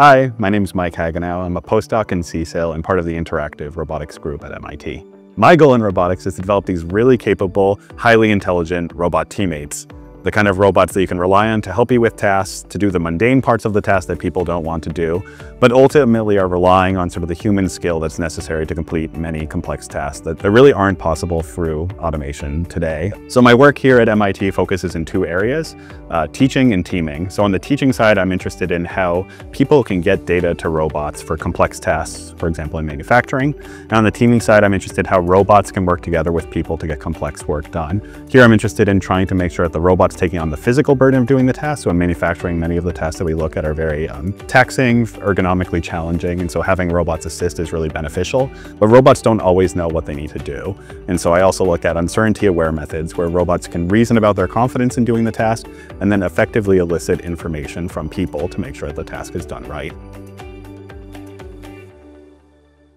Hi, my name is Mike Hagenow. I'm a postdoc in CSAIL and part of the Interactive Robotics Group at MIT. My goal in robotics is to develop these really capable, highly intelligent robot teammates the kind of robots that you can rely on to help you with tasks, to do the mundane parts of the task that people don't want to do, but ultimately are relying on sort of the human skill that's necessary to complete many complex tasks that, really aren't possible through automation today. So my work here at MIT focuses in two areas, uh, teaching and teaming. So on the teaching side, I'm interested in how people can get data to robots for complex tasks, for example, in manufacturing. And on the teaming side, I'm interested how robots can work together with people to get complex work done. Here, I'm interested in trying to make sure that the robots taking on the physical burden of doing the task. So in manufacturing, many of the tasks that we look at are very um, taxing, ergonomically challenging. And so having robots assist is really beneficial, but robots don't always know what they need to do. And so I also look at uncertainty aware methods where robots can reason about their confidence in doing the task and then effectively elicit information from people to make sure that the task is done right.